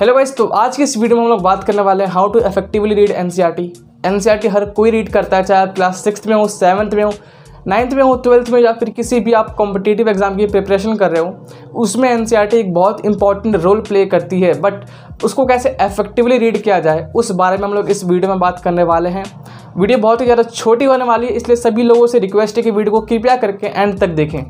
Hello guys तो आज की इस वीडियो में हम लोग बात करने वाले हैं how to effectively read NCERT NCERT हर कोई रीड करता है, चाहे आप क्लास सिक्स में हो सेवन्थ में हो नाइन्थ में हो ट्वेल्थ में या फिर किसी भी आप कॉम्पिटिटिव एग्ज़ाम की प्रिपरेशन कर रहे हो, उसमें एन एक बहुत इंपॉर्टेंट रोल प्ले करती है। बट उसको कैसे इफेक्टिवली रीड किया जाए, उस बारे में हम लोग इस वीडियो में बात करने वाले हैं। वीडियो बहुत ही ज़्यादा छोटी होने वाली है, इसलिए सभी लोगों से रिक्वेस्ट है कि वीडियो को कृपया करके एंड तक देखें।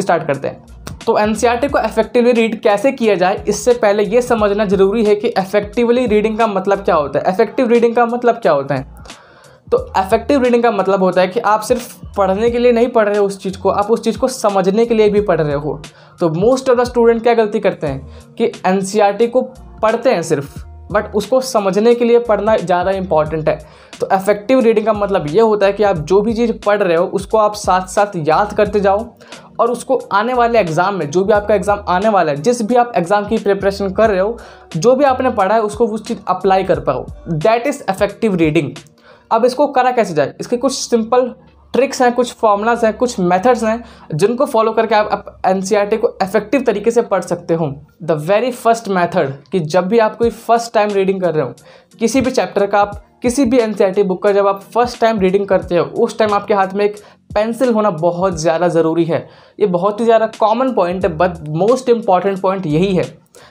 स्टार्ट करते हैं। तो एन को इफेक्टिवली रीड कैसे किया जाए, इससे पहले ये समझना ज़रूरी है कि इफेक्टिवली रीडिंग का मतलब क्या होता है। इफ़ेक्टिव रीडिंग का मतलब क्या होता है? तो इफ़ेक्टिव रीडिंग का मतलब होता है कि आप सिर्फ़ पढ़ने के लिए नहीं पढ़ रहे हो उस चीज़ को, आप उस चीज़ को समझने के लिए भी पढ़ रहे हो। तो मोस्ट ऑफ़ द स्टूडेंट क्या गलती करते हैं? कि एन को पढ़ते हैं सिर्फ़ बट उसको समझने के लिए पढ़ना ज़्यादा इंपॉर्टेंट है। तो इफ़ेक्टिव रीडिंग का मतलब ये होता है कि आप जो भी चीज़ पढ़ रहे हो, उसको आप साथ साथ याद करते जाओ और उसको आने वाले एग्ज़ाम में, जो भी आपका एग्ज़ाम आने वाला है, जिस भी आप एग्ज़ाम की प्रिपरेशन कर रहे हो, जो भी आपने पढ़ा है, उसको उस चीज़ अप्लाई कर पाओ। दैट इज़ इफ़ेक्टिव रीडिंग अब इसको करा कैसे जाए? इसके कुछ सिंपल ट्रिक्स हैं, कुछ फॉर्मूलाज हैं, कुछ मेथड्स हैं, जिनको फॉलो करके आप एन e को इफ़ेक्टिव तरीके से पढ़ सकते हो। द वेरी फ़र्स्ट मेथड कि जब भी आप कोई फ़र्स्ट टाइम रीडिंग कर रहे हो, किसी भी चैप्टर का आप, किसी भी एन बुक का जब आप फ़र्स्ट टाइम रीडिंग करते हो, उस टाइम आपके हाथ में एक पेंसिल होना बहुत ज़्यादा ज़रूरी है। ये बहुत ही ज़्यादा कॉमन पॉइंट है बट मोस्ट इंपॉर्टेंट पॉइंट यही है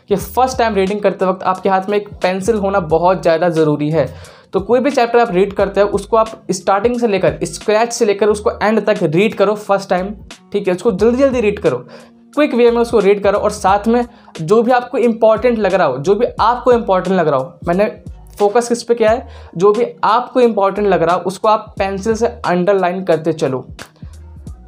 कि फ़र्स्ट टाइम रीडिंग करते वक्त आपके हाथ में एक पेंसिल होना बहुत ज़्यादा ज़रूरी है। तो कोई भी चैप्टर आप रीड करते हो, उसको आप स्टार्टिंग से लेकर स्क्रैच से लेकर, उसको एंड तक रीड करो फ़र्स्ट टाइम ठीक है? उसको जल्दी जल्दी रीड करो। क्विक वे में उसको रीड करो और साथ में जो भी आपको इंपॉर्टेंट लग रहा हो, जो भी आपको इंपॉर्टेंट लग रहा हो, मैंने फोकस किस पे क्या है? जो भी आपको इंपॉर्टेंट लग रहा हो उसको आप पेंसिल से अंडरलाइन करते चलो।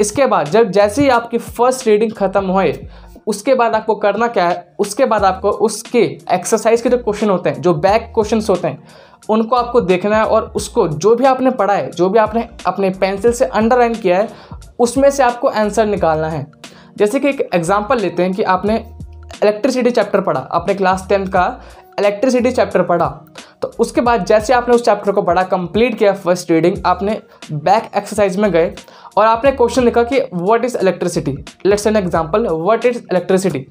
इसके बाद, जब जैसे ही आपकी फ़र्स्ट रीडिंग ख़त्म होए, उसके बाद आपको करना क्या है? उसके बाद आपको उसके एक्सरसाइज के जो क्वेश्चन होते हैं, जो बैक क्वेश्चन होते हैं, उनको आपको देखना है और उसको जो भी आपने पढ़ा है, जो भी आपने अपने पेंसिल से अंडरलाइन किया है, उसमें से आपको आंसर निकालना है। जैसे कि एक एग्जांपल लेते हैं कि आपने इलेक्ट्रिसिटी चैप्टर पढ़ा, आपने क्लास टेंथ का इलेक्ट्रिसिटी चैप्टर पढ़ा। तो उसके बाद जैसे आपने उस चैप्टर को पढ़ा कंप्लीट किया फ़र्स्ट रीडिंग आपने बैक एक्सरसाइज में गए और आपने क्वेश्चन लिखा कि what is electricity let's an example what is electricity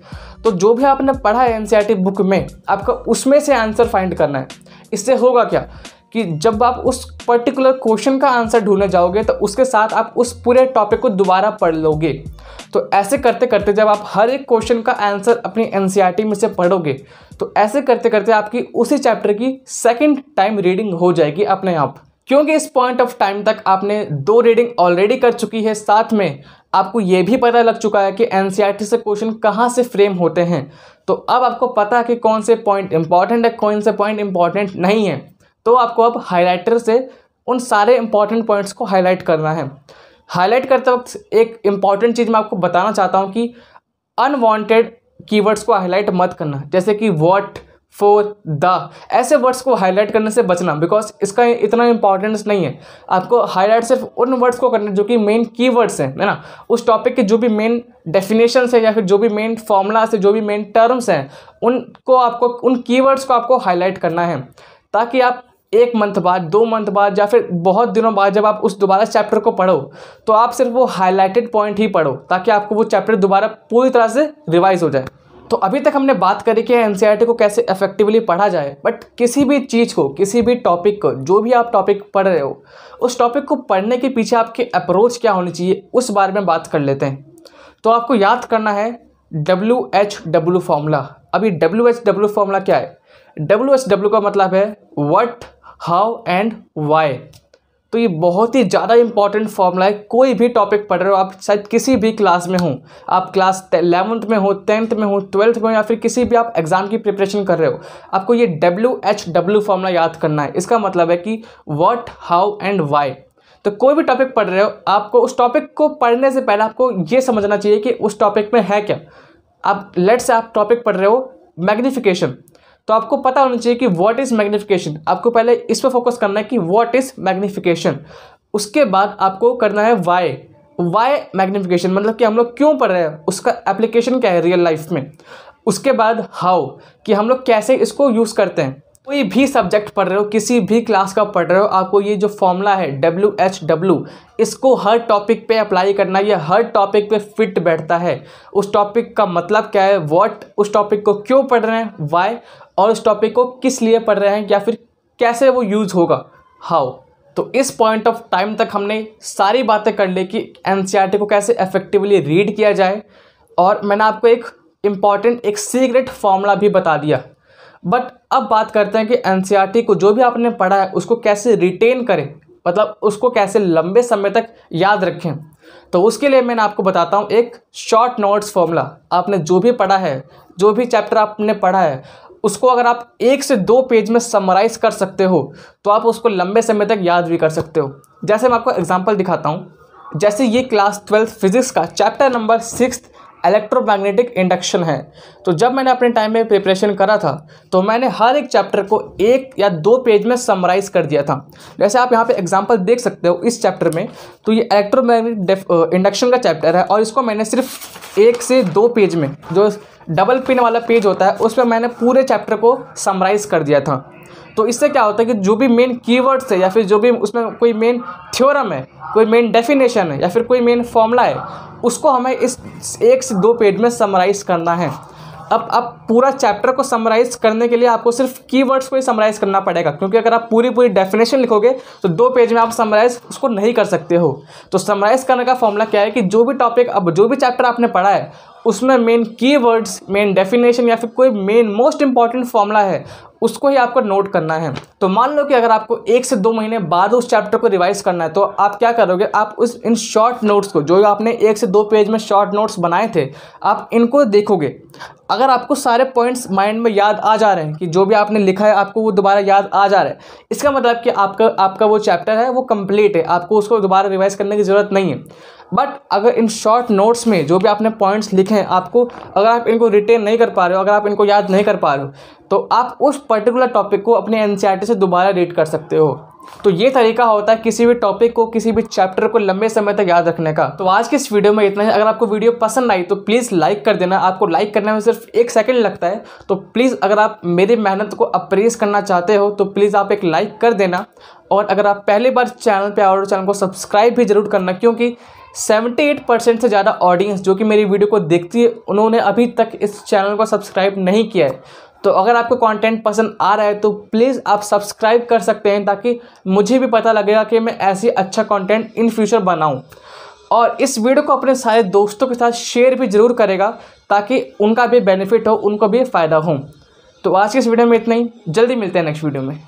तो जो भी आपने पढ़ा है एनसीईआरटी बुक में, आपको उसमें से आंसर फाइंड करना है। इससे होगा क्या? कि जब आप उस पर्टिकुलर क्वेश्चन का आंसर ढूँढने जाओगे तो उसके साथ आप उस पूरे टॉपिक को दोबारा पढ़ लोगे। तो ऐसे करते करते जब आप हर एक क्वेश्चन का आंसर अपनी एन में से पढ़ोगे तो ऐसे करते करते आपकी उसी चैप्टर की सेकेंड टाइम रीडिंग हो जाएगी अपने आप। क्योंकि इस पॉइंट ऑफ़ टाइम तक आपने दो रीडिंग ऑलरेडी कर चुकी है, साथ में आपको ये भी पता लग चुका है कि एन से क्वेश्चन कहाँ से फ्रेम होते हैं। तो अब आपको पता है कि कौन से पॉइंट इंपॉर्टेंट है, कौन से पॉइंट इंपॉर्टेंट नहीं है। तो आपको अब हाईलाइटर से उन सारे इंपॉर्टेंट पॉइंट्स को हाईलाइट करना है। हाईलाइट करते वक्त एक इंपॉर्टेंट चीज़ मैं आपको बताना चाहता हूँ कि अनवांटेड कीवर्ड्स को हाईलाइट मत करना। जैसे कि वॉट फॉर द ऐसे वर्ड्स को हाईलाइट करने से बचना बिकॉज़ इसका इतना इंपॉर्टेंस नहीं है। आपको हाईलाइट सिर्फ़ उन वर्ड्स को करना जो कि मेन की वर्ड्स हैं, है ना? उस टॉपिक के जो भी मेन डेफिनेशन है या फिर जो भी मेन फॉर्मूलाज है, जो भी मेन टर्म्स हैं, उनको आपको, उन कीवर्ड्स को आपको हाईलाइट करना है। ताकि आप एक मंथ बाद, दो मंथ बाद, या फिर बहुत दिनों बाद जब आप उस दोबारा चैप्टर को पढ़ो तो आप सिर्फ़ वो हाईलाइटेड पॉइंट ही पढ़ो, ताकि आपको वो चैप्टर दोबारा पूरी तरह से रिवाइज हो जाए। तो अभी तक हमने बात करी कि एन e को कैसे इफेक्टिवली पढ़ा जाए बट किसी भी चीज़ को, किसी भी टॉपिक को, जो भी आप टॉपिक पढ़ रहे हो, उस टॉपिक को पढ़ने के पीछे आपकी अप्रोच क्या होनी चाहिए, उस बारे में बात कर लेते हैं। तो आपको याद करना है डब्ल्यू एच डब्ल्यू फॉर्मूला अभी डब्ल्यू एच डब्ल्यू फॉर्मूला क्या है? डब्ल्यू एच डब्ल्यू का मतलब है वट हाउ एंड वाई। तो ये बहुत ही ज़्यादा इंपॉर्टेंट फॉर्मूला है। कोई भी टॉपिक पढ़ रहे हो, आप शायद किसी भी क्लास में हो, आप क्लास इलेवंथ में हो टेंथ में हो ट्वेल्थ में हो, या फिर किसी भी आप एग्ज़ाम की प्रिपरेशन कर रहे हो, आपको ये डब्ल्यू एच डब्ल्यू फॉर्मूला याद करना है। इसका मतलब है कि वॉट हाउ एंड वाई तो कोई भी टॉपिक पढ़ रहे हो, आपको उस टॉपिक को पढ़ने से पहले आपको ये समझना चाहिए कि उस टॉपिक में है क्या। आप लेट से आप टॉपिक पढ़ रहे हो मैग्नीफिकेशन तो आपको पता होना चाहिए कि व्हाट इज़ मैग्नीफिकेशन आपको पहले इस पर फोकस करना है कि व्हाट इज़ मैग्नीफिकेशन उसके बाद आपको करना है वाई वाई मैग्नीफिकेशन मतलब कि हम लोग क्यों पढ़ रहे हैं? उसका एप्लीकेशन क्या है रियल लाइफ में? उसके बाद हाउ कि हम लोग कैसे इसको यूज़ करते हैं? कोई भी सब्जेक्ट पढ़ रहे हो, किसी भी क्लास का पढ़ रहे हो, आपको ये जो फॉर्मूला है डब्ल्यू एच डब्ल्यू इसको हर टॉपिक पे अप्लाई करना, ये हर टॉपिक पे फिट बैठता है। उस टॉपिक का मतलब क्या है? व्हाट उस टॉपिक को क्यों पढ़ रहे हैं? वाई और उस टॉपिक को किस लिए पढ़ रहे हैं? या फिर कैसे वो यूज़ होगा? हाउ तो इस पॉइंट ऑफ़ टाइम तक हमने सारी बातें कर ली कि एन को कैसे इफेक्टिवली रीड किया जाए। और मैंने आपको एक इंपॉर्टेंट एक सीक्रेट फॉर्मूला भी बता दिया। बट अब बात करते हैं कि एन को जो भी आपने पढ़ा है, उसको कैसे रिटेन करें? मतलब उसको कैसे लंबे समय तक याद रखें? तो उसके लिए मैंने आपको बताता हूँ एक शॉर्ट नोट्स फॉर्मूला आपने जो भी पढ़ा है, जो भी चैप्टर आपने पढ़ा है, उसको अगर आप एक से दो पेज में समराइज कर सकते हो तो आप उसको लंबे समय तक याद भी कर सकते हो। जैसे मैं आपको एग्जांपल दिखाता हूँ। जैसे ये क्लास ट्वेल्थ फिजिक्स का chapter number six electromagnetic induction है। तो जब मैंने अपने टाइम में प्रिपरेशन करा था तो मैंने हर एक चैप्टर को एक या दो पेज में समराइज़ कर दिया था। जैसे आप यहाँ पे एग्जांपल देख सकते हो इस चैप्टर में तो ये इलेक्ट्रोमैग्नेटिक इंडक्शन का चैप्टर है और इसको मैंने सिर्फ़ एक से दो पेज में, जो डबल पिन वाला पेज होता है, उसमें मैंने पूरे चैप्टर को समराइज़ कर दिया था। तो इससे क्या होता है कि जो भी मेन कीवर्ड्स है या फिर जो भी उसमें कोई मेन थ्योरम है, कोई मेन डेफिनेशन है या फिर कोई मेन फॉर्मूला है, उसको हमें इस एक से दो पेज में समराइज़ करना है। अब अब पूरा चैप्टर को समराइज करने के लिए आपको सिर्फ़ कीवर्ड्स को ही समराइज करना पड़ेगा, क्योंकि अगर आप पूरी पूरी डेफिनेशन लिखोगे तो दो पेज में आप समराइज उसको नहीं कर सकते हो। तो समराइज करने का फॉर्मूला क्या है कि जो भी टॉपिक अब जो भी चैप्टर आपने पढ़ा है, उसमें मेन कीवर्ड्स मेन डेफिनेशन या फिर कोई मेन मोस्ट इंपॉर्टेंट फॉर्मूला है उसको ही आपको नोट करना है। तो मान लो कि अगर आपको एक से दो महीने बाद उस चैप्टर को रिवाइज करना है तो आप क्या करोगे? आप उस इन शॉर्ट नोट्स को, जो आपने एक से दो पेज में शॉर्ट नोट्स बनाए थे, आप इनको देखोगे। अगर आपको सारे पॉइंट्स माइंड में याद आ जा रहे हैं कि जो भी आपने लिखा है, आपको वो दोबारा याद आ जा रहा है। इसका मतलब कि आपका आपका वो चैप्टर है, वो कंप्लीट है। आपको उसको दोबारा रिवाइज करने की ज़रूरत नहीं है। बट अगर इन शॉर्ट नोट्स में जो भी आपने पॉइंट्स लिखे हैं, आपको, अगर आप इनको रिटेन नहीं कर पा रहे हो, अगर आप इनको याद नहीं कर पा रहे हो तो आप उस पर्टिकुलर टॉपिक को अपने एन से दोबारा रीड कर सकते हो। तो ये तरीका होता है किसी भी टॉपिक को, किसी भी चैप्टर को लंबे समय तक याद रखने का। तो आज की इस वीडियो में इतना ही। अगर आपको वीडियो पसंद आई तो प्लीज़ लाइक कर देना। आपको लाइक करने में सिर्फ़ एक सेकंड लगता है। तो प्लीज़ अगर आप मेरी मेहनत को अप्रेस करना चाहते हो तो प्लीज़ आप एक लाइक कर देना। और अगर आप पहली बार चैनल पर आओ चैनल को सब्सक्राइब भी ज़रूर करना, क्योंकि सेवेंटी एट परसेंट से ज़्यादा ऑडियंस जो कि मेरी वीडियो को देखती है, उन्होंने अभी तक इस चैनल को सब्सक्राइब नहीं किया है। तो अगर आपको कंटेंट पसंद आ रहा है तो प्लीज़ आप सब्सक्राइब कर सकते हैं ताकि मुझे भी पता लगेगा कि मैं ऐसे अच्छा कंटेंट इन फ्यूचर बनाऊँ। और इस वीडियो को अपने सारे दोस्तों के साथ शेयर भी ज़रूर करेगा ताकि उनका भी बेनिफिट हो, उनको भी फ़ायदा हो। तो आज की इस वीडियो में इतना ही। जल्दी मिलते हैं नेक्स्ट वीडियो में।